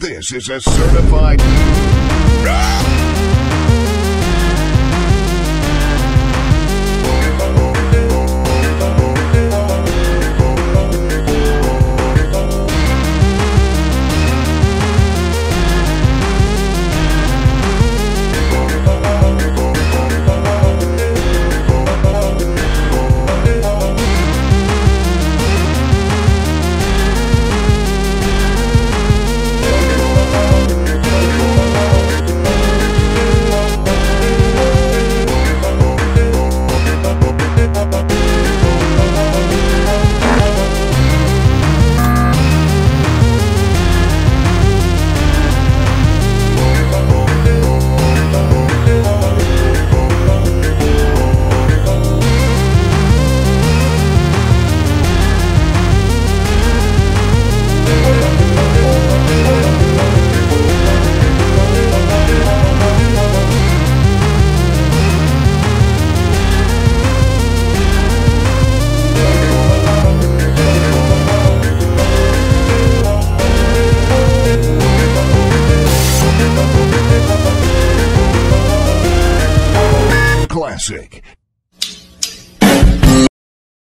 This is a certified. Classic.